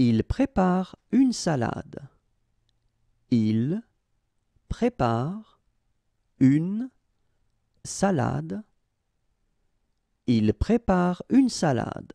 Il prépare une salade. Il prépare une salade. Il prépare une salade.